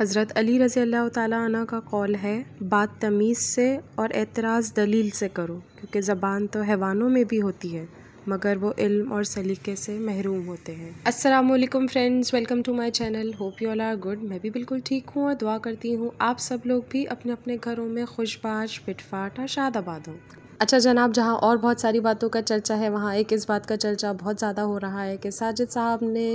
हज़रत अली रज़ी अल्लाह का कौल है, बात तमीज़ से और एतराज़ दलील से करो, क्योंकि ज़बान तो हैवानों में भी होती है, मगर वो इल्म और सलीके से महरूम होते हैं। अस्सलाम वालेकुम friends, welcome to my channel, hope you all are good, मैं भी बिल्कुल ठीक हूँ और दुआ करती हूँ आप सब लोग भी अपने अपने घरों में खुशबाश, फिटफाट और शादाबाद हों। अच्छा जनाब, जहाँ और बहुत सारी बातों का चर्चा है, वहाँ एक इस बात का चर्चा बहुत ज़्यादा हो रहा है कि साजिद साहब ने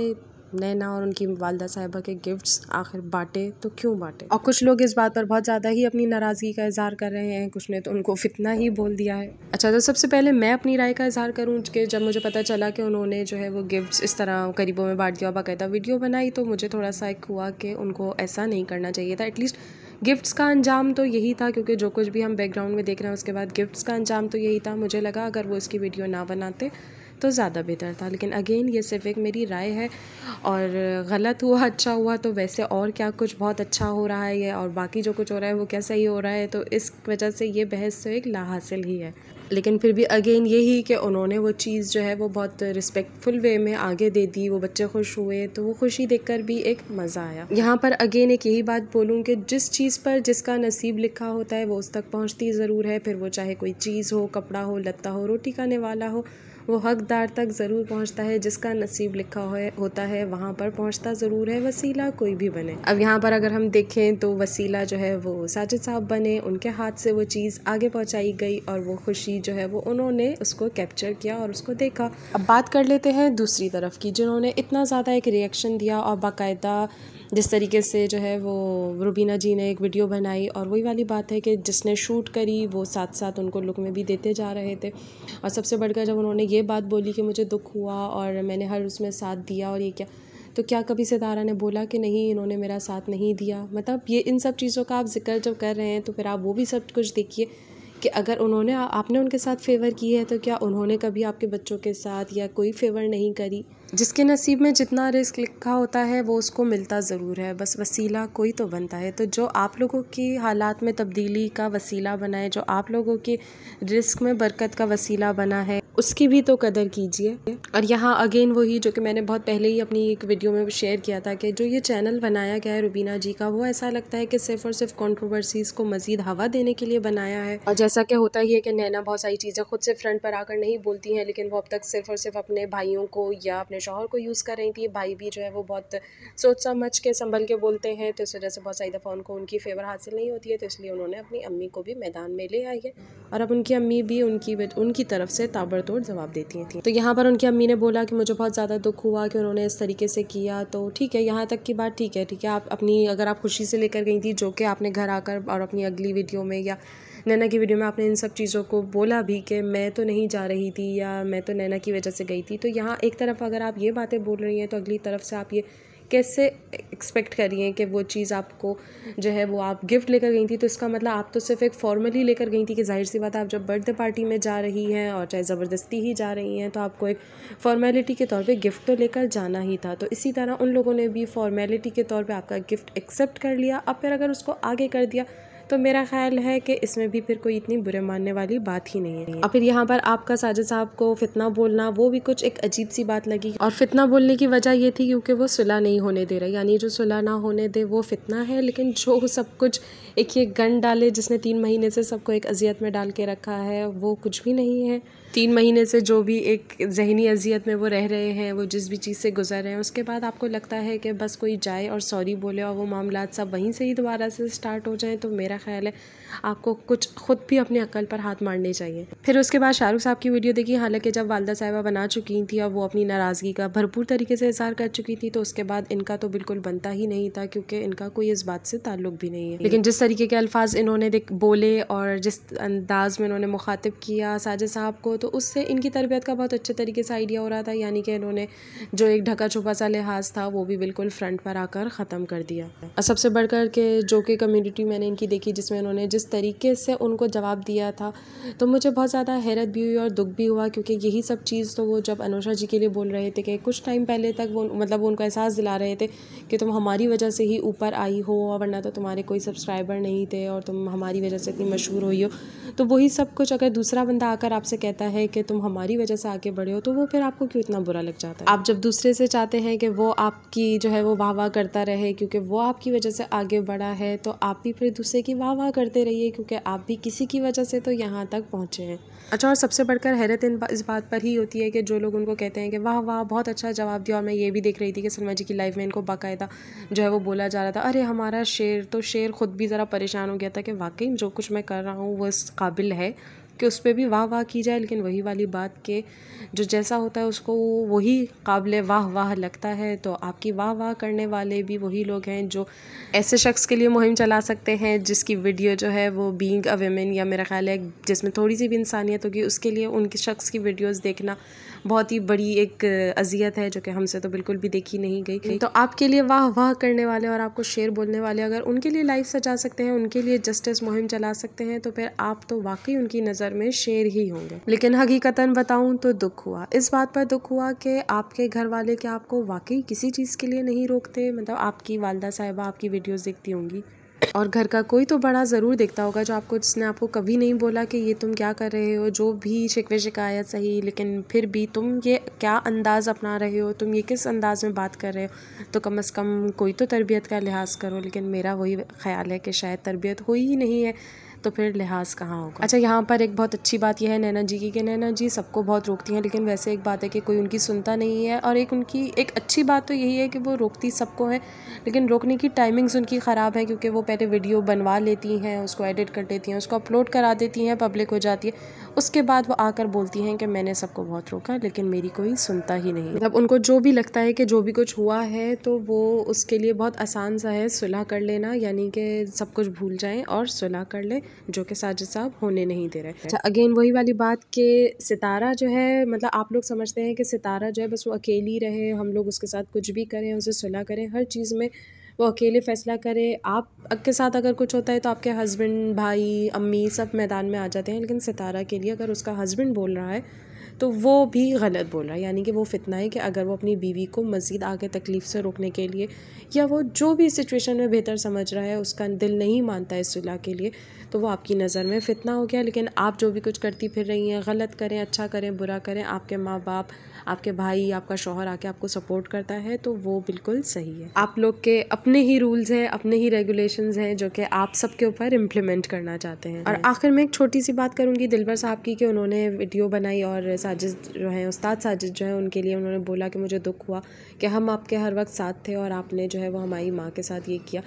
नैना और उनकी वालदा साहिबा के गिफ्ट्स आखिर बांटे तो क्यों बांटे? और कुछ लोग इस बात पर बहुत ज़्यादा ही अपनी नाराज़गी का इजहार कर रहे हैं कुछ ने तो उनको फितना ही बोल दिया है। अच्छा तो सबसे पहले मैं अपनी राय का इजहार करूँ कि जब मुझे पता चला कि उन्होंने जो है वो गिफ्ट्स इस तरह करीबों में बांट दिया बाकायदा वीडियो बनाई तो मुझे थोड़ा सा एक हुआ कि उनको ऐसा नहीं करना चाहिए था। एटलीस्ट गिफ्ट्स का अंजाम तो यही था क्योंकि जो कुछ भी हम बैकग्राउंड में देख रहे हैं उसके बाद गिफ्ट्स का अंजाम तो यही था। मुझे लगा अगर वो इसकी वीडियो ना बनाते तो ज़्यादा बेहतर था। लेकिन अगेन ये सिर्फ़ एक मेरी राय है और गलत हुआ अच्छा हुआ तो वैसे और क्या कुछ बहुत अच्छा हो रहा है ये और बाकी जो कुछ हो रहा है वो क्या सही हो रहा है तो इस वजह से ये बहस तो एक लाहासिल ही है। लेकिन फिर भी अगेन यही कि उन्होंने वो चीज़ जो है वो बहुत रिस्पेक्टफुल वे में आगे दे दी, वो बच्चे खुश हुए तो वो खुशी देखकर भी एक मज़ा आया। यहाँ पर अगेन एक यही बात बोलूँ कि जिस चीज़ पर जिसका नसीब लिखा होता है वो उस तक पहुँचती ज़रूर है, फिर वो चाहे कोई चीज़ हो, कपड़ा हो, लत्ता हो, रोटी खाने वाला हो वो हकदार तक ज़रूर पहुँचता है, जिसका नसीब लिखा है, होता है, वहाँ पर पहुँचता ज़रूर है, वसीला कोई भी बने। अब यहाँ पर अगर हम देखें तो वसीला जो है वो साजिद साहब बने, उनके हाथ से वो चीज़ आगे पहुँचाई गई और वो खुशी जो है वो उन्होंने उसको कैप्चर किया और उसको देखा। अब बात कर लेते हैं दूसरी तरफ़ की, जिन्होंने इतना ज़्यादा एक रिएक्शन दिया और बाकायदा जिस तरीके से जो है वो रुबीना जी ने एक वीडियो बनाई और वही वाली बात है कि जिसने शूट करी, वो साथ साथ उनको लुक में भी देते जा रहे थे। और सबसे बढ़कर जब उन्होंने ये बात बोली कि मुझे दुख हुआ और मैंने हर उसमें साथ दिया और ये क्या? तो क्या कभी सितारा ने बोला कि नहीं, इन्होंने मेरा साथ नहीं दिया? मतलब ये इन सब चीज़ों का आप ज़िक्र जब कर रहे हैं तो फिर आप वो भी सब कुछ देखिए। कि अगर उन्होंने आपने उनके साथ फेवर की है तो क्या उन्होंने कभी आपके बच्चों के साथ या कोई फेवर नहीं करी? जिसके नसीब में जितना रिस्क लिखा होता है, वो उसको मिलता ज़रूर है। बस वसीला कोई तो बनता है। तो जो आप लोगों की हालात में तब्दीली का वसीला बना है, जो आप लोगों के रिस्क में बरकत का वसीला बना है, उसकी भी तो कदर कीजिए। और यहाँ अगेन वही जो कि मैंने बहुत पहले ही अपनी एक वीडियो में शेयर किया था कि जो ये चैनल बनाया गया है रुबीना जी का, वो ऐसा लगता है कि सिर्फ़ और सिर्फ़ कॉन्ट्रोवर्सीज़ को मज़ीद हवा देने के लिए बनाया है। और जैसा कि होता ही है कि नैना बहुत सारी चीज़ें खुद से फ्रंट पर आकर नहीं बोलती हैं, लेकिन वो अब तक सिर्फ़ और सिर्फ़ अपने भाइयों को या अपने शोहर को यूज़ कर रही थी। भाई भी जो है वो बहुत सोच समझ के संभल के बोलते हैं तो इस वजह से बहुत सारी दफ़ा उनको उनकी फेवर हासिल नहीं होती है तो इसलिए उन्होंने अपनी अम्मी को भी मैदान में ले आई है और अब उनकी अम्मी भी उनकी उनकी तरफ़ से ताबड़तोड़ जवाब देती थी तो यहाँ पर उनकी अम्मी ने बोला कि मुझे बहुत ज़्यादा दुख हुआ कि उन्होंने इस तरीके से किया तो ठीक है, यहाँ तक की बात ठीक है ठीक है, आप अपनी, अगर आप खुशी से लेकर गई थी, जो कि आपने घर आकर और अपनी अगली वीडियो में या नैना की वीडियो में आपने इन सब चीज़ों को बोला भी कि मैं तो नहीं जा रही थी या मैं तो नैना की वजह से गई थी। तो यहाँ एक तरफ़ अगर आप ये बातें बोल रही हैं तो अगली तरफ़ से आप ये कैसे एक्सपेक्ट करिए कि वो चीज़ आपको जो है वो आप गिफ्ट लेकर गई थी? तो इसका मतलब आप तो सिर्फ़ एक फॉर्मली लेकर गई थी कि ज़ाहिर सी बात आप जब बर्थडे पार्टी में जा रही हैं और चाहे ज़बरदस्ती ही जा रही हैं तो आपको एक फॉर्मेलिटी के तौर पे गिफ्ट तो लेकर जाना ही था। तो इसी तरह उन लोगों ने भी फॉर्मेलिटी के तौर पर आपका गिफ्ट एक्सेप्ट कर लिया। अब फिर अगर उसको आगे कर दिया तो मेरा ख्याल है कि इसमें भी फिर कोई इतनी बुरे मानने वाली बात ही नहीं है। और फिर यहाँ पर आपका साजिद साहब को फितना बोलना, वो भी कुछ एक अजीब सी बात लगी। और फितना बोलने की वजह ये थी क्योंकि वो सुलह नहीं होने दे रहा। यानी जो सुलह ना होने दे, वो फितना है, लेकिन जो सब कुछ एक ये गन डाले जिसने तीन महीने से सबको एक अजियत में डाल के रखा है, वो कुछ भी नहीं है। तीन महीने से जो भी एक जहनी अजियत में वो रह रहे हैं, वो जिस भी चीज़ से गुजर रहे हैं, उसके बाद आपको लगता है कि बस कोई जाए और सॉरी बोले और वो मामला सब वहीं से ही दोबारा से स्टार्ट हो जाएँ तो मेरा ख्याल है आपको कुछ ख़ुद भी अपने अकल पर हाथ मारने चाहिए। फिर उसके बाद शाहरुख साहब की वीडियो देखी, हालाँकि जब वालदा साहिबा बना चुकी थी और वो अपनी नाराज़गी का भरपूर तरीके से इजहार कर चुकी थी तो उसके बाद इनका तो बिल्कुल बनता ही नहीं था, क्योंकि इनका कोई इस बात से ताल्लुक भी नहीं है। लेकिन जिस तरीके के अल्फाज इन्होंने बोले और जिस अंदाज में इन्होंने मुखातिब किया साजिद साहब को तो उससे इनकी तरबियत का बहुत अच्छे तरीके से आइडिया हो रहा था, यानी कि इन्होंने जो एक ढका छुपा सा लिहाज था, वो भी बिल्कुल फ्रंट पर आकर ख़त्म कर दिया। सबसे बढ़कर के जो कि कम्युनिटी मैंने इनकी देखी, जिसमें इन्होंने जिस तरीके से उनको जवाब दिया था। तो मुझे बहुत ज़्यादा हैरत भी हुई और दुख भी हुआ क्योंकि यही सब चीज़ तो वो जब अनुषा जी के लिए बोल रहे थे कि कुछ टाइम पहले तक वो मतलब वो उनको एहसास दिला रहे थे कि तुम हमारी वजह से ही ऊपर आई हो और वरना तो तुम्हारे कोई सब्सक्राइबर नहीं थे और तुम हमारी वजह से इतनी मशहूर हुई हो। तो वही सब कुछ अगर दूसरा बंदा आकर आपसे कहता है कि तुम हमारी वजह से आगे बढ़े हो तो वो फिर आपको क्यों इतना बुरा लग जाता है? आप जब दूसरे से चाहते हैं कि वो आपकी जो है वो वाह वाह करता रहे क्योंकि वो आपकी वजह से आगे बढ़ा है तो आप भी फिर दूसरे की वाह वाह करते रहिए। क्योंकि आप भी किसी की वजह से तो यहाँ तक पहुँचे हैं। अच्छा और सबसे बढ़कर हैरत इन बा, इस बात पर ही होती है कि जो लोग उनको कहते हैं कि वाह वाह बहुत अच्छा जवाब दिया और मैं ये भी देख रही थी कि सलमा जी की लाइफ में इनको बाकायदा जो है वो बोला जा रहा था। अरे हमारा शेर तो शेर खुद भी ज़रा परेशान हो गया था कि वाकई जो कुछ मैं कर रहा हूँ वो इस काबिल है। कि उस पर भी वाह वाह की जाए, लेकिन वही वाली बात के जो जैसा होता है उसको वही काबिल वाह वाह लगता है। तो आपकी वाह वाह करने वाले भी वही लोग हैं जो ऐसे शख्स के लिए मुहिम चला सकते हैं, जिसकी वीडियो जो है वो बींग अ वेमेन या मेरा ख्याल है, जिसमें थोड़ी सी भी इंसानियत होगी, उसके लिए उनके शख्स की वीडियोज़ देखना बहुत ही बड़ी एक अजियत है जो कि हमसे तो बिल्कुल भी देखी नहीं गई तो आपके लिए वाह वाह करने वाले और आपको शेर बोलने वाले, अगर उनके लिए लाइफ सजा सकते हैं, उनके लिए जस्टिस मुहिम चला सकते हैं तो फिर आप तो वाकई उनकी नज़र में शेर ही होंगे। लेकिन हकीकता बताऊँ तो दुख हुआ। इस बात पर दुख हुआ कि आपके घर वाले क्या आपको वाकई किसी चीज़ के लिए नहीं रोकते? मतलब आपकी वालदा साहिबा आपकी वीडियोज़ देखती होंगी। और घर का कोई तो बड़ा ज़रूर देखता होगा जो आपको, जिसने आपको कभी नहीं बोला कि ये तुम क्या कर रहे हो, जो भी शिकवे शिकायत सही, लेकिन फिर भी तुम ये क्या अंदाज़ अपना रहे हो, तुम ये किस अंदाज़ में बात कर रहे हो तो कम अज़ कम कोई तो तरबियत का लिहाज करो, लेकिन मेरा वही ख्याल है कि शायद तरबियत हुई ही नहीं है। तो फिर लिहाज कहाँ होगा? अच्छा यहाँ पर एक बहुत अच्छी बात यह है नैना जी की कि नैना जी सबको बहुत रोकती हैं, लेकिन वैसे एक बात है कि कोई उनकी सुनता नहीं है और एक उनकी, एक अच्छी बात तो यही है कि वो रोकती सबको है, लेकिन रोकने की टाइमिंग्स उनकी ख़राब है क्योंकि वो पहले वीडियो बनवा लेती हैं, उसको एडिट कर देती हैं, उसको अपलोड करा देती हैं पब्लिक हो जाती है। उसके बाद वो आकर बोलती हैं कि मैंने सबको बहुत रोका, लेकिन मेरी कोई सुनता ही नहीं। मतलब उनको जो भी लगता है कि जो भी कुछ हुआ है तो वो उसके लिए बहुत आसान सा है, सुलह कर लेना, यानी कि सब कुछ भूल जाएँ और सुलह कर लें। जो कि साजिद साहब होने नहीं दे रहे। अच्छा अगेन वही वाली बात कि सितारा जो है मतलब आप लोग समझते हैं कि सितारा जो है, बस वो अकेली रहे, हम लोग उसके साथ कुछ भी करें, उसे सुलह करें, हर चीज़ में वो अकेले फ़ैसला करे। आप, के साथ अगर कुछ होता है तो आपके हस्बैंड भाई, अम्मी सब मैदान में आ जाते हैं, लेकिन सितारा के लिए अगर उसका हस्बैंड बोल रहा है तो वो भी गलत बोल रहा है। यानी कि वो फितना है कि अगर वो अपनी बीवी को मज़ीद आगे तकलीफ़ से रोकने के लिए या वो जो भी सिचुएशन में बेहतर समझ रहा है उसका दिल नहीं मानता है सुलह के लिए तो वो आपकी नज़र में फितना हो गया। लेकिन आप जो भी कुछ करती फिर रही हैं गलत करें अच्छा करें बुरा करें आपके माँ बाप आपके भाई आपका शोहर आके आपको सपोर्ट करता है तो वो बिल्कुल सही है। आप लोग के अपने ही रूल्स हैं अपने ही रेगुलेशंस हैं जो कि आप सबके ऊपर इम्प्लीमेंट करना चाहते हैं। और आखिर में एक छोटी सी बात करूँगी दिलबर साहब की कि उन्होंने वीडियो बनाई और साजिद जो है, उस्ताद साजिद जो है, उनके लिए उन्होंने बोला कि मुझे दुख हुआ कि हम आपके हर वक्त साथ थे और आपने जो है, वो हमारी माँ के साथ ये किया।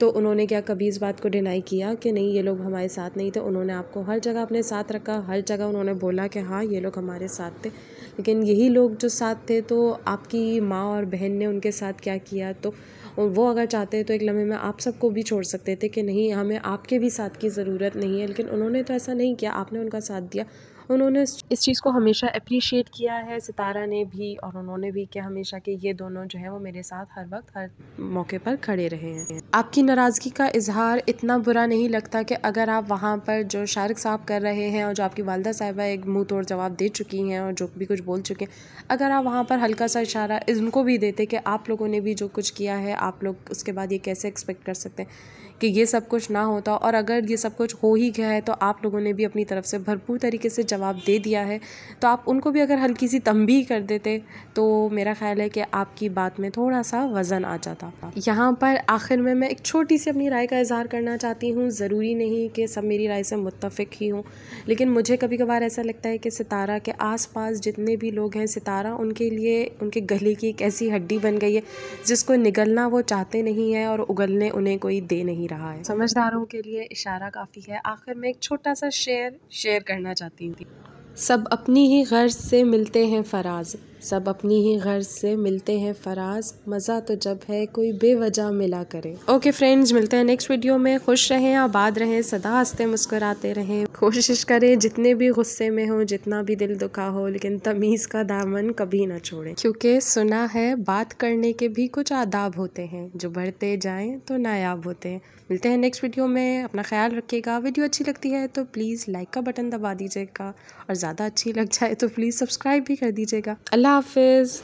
तो उन्होंने क्या कभी इस बात को डिनाई किया कि नहीं, ये लोग हमारे साथ नहीं थे? उन्होंने आपको हर जगह अपने साथ रखा, हर जगह उन्होंने बोला कि हाँ ये लोग हमारे साथ थे। लेकिन यही लोग जो साथ थे तो आपकी माँ और बहन ने उनके साथ क्या किया? तो वो अगर चाहते तो एक लम्हे में आप सबको भी छोड़ सकते थे कि नहीं, हमें आपके भी साथ की ज़रूरत नहीं है। लेकिन उन्होंने तो ऐसा नहीं किया, आपने उनका साथ दिया। उन्होंने इस चीज़ को हमेशा अप्रिशिएट किया है, सितारा ने भी और उन्होंने भी किया हमेशा कि ये दोनों जो है वो मेरे साथ हर वक्त, हर मौके पर खड़े रहे हैं। आपकी नाराज़गी का इजहार इतना बुरा नहीं लगता कि अगर आप वहाँ पर जो शारिक साहब कर रहे हैं और जो आपकी वालदा साहिबा एक मुँह तोड़ जवाब दे चुकी हैं और जो भी कुछ बोल चुके हैं, अगर आप वहाँ पर हल्का सा इशारा उनको भी देते कि आप लोगों ने भी जो कुछ किया है, आप लोग उसके बाद ये कैसे एक्सपेक्ट कर सकते हैं कि ये सब कुछ ना होता और अगर ये सब कुछ हो ही गया है तो आप लोगों ने भी अपनी तरफ़ से भरपूर तरीके से जवाब दे दिया है। तो आप उनको भी अगर हल्की सी तंबी कर देते तो मेरा ख्याल है कि आपकी बात में थोड़ा सा वज़न आ जाता यहाँ पर आखिर में मैं एक छोटी सी अपनी राय का इजहार करना चाहती हूँ। ज़रूरी नहीं कि सब मेरी राय से मुतफ़ ही हों, लेकिन मुझे कभी कभार ऐसा लगता है कि सितारा के आस पास जितने भी लोग हैं, सितारा उनके लिए, उनके गले की एक ऐसी हड्डी बन गई है, जिसको निगलना वो चाहते नहीं है और उगलने उन्हें कोई दे नहीं रहा है। समझदारों के लिए इशारा काफ़ी है। आखिर में एक छोटा सा शेयर शेयर करना चाहती थी सब अपनी ही गर्ज से मिलते हैं फराज। सब अपनी ही गर्ज से मिलते हैं फराज। मज़ा तो जब है, कोई बेवजह मिला करे। ओके फ्रेंड्स, मिलते हैं नेक्स्ट वीडियो में। खुश रहें, आबाद रहें, सदा हँसते मुस्कुराते रहें। कोशिश करें, जितने भी गुस्से में हो, जितना भी दिल दुखा हो, लेकिन तमीज़ का दामन कभी ना छोड़ें। क्योंकि सुना है, बात करने के भी कुछ आदाब होते हैं। जो बढ़ते जाएँ तो नायाब होते हैं। मिलते हैं नेक्स्ट वीडियो में। अपना ख्याल रखिएगा। वीडियो अच्छी लगती है तो प्लीज़ लाइक का बटन दबा दीजिएगा। और ज़्यादा अच्छी लग जाए तो प्लीज़ सब्सक्राइब भी कर दीजिएगा। अल्लाह office.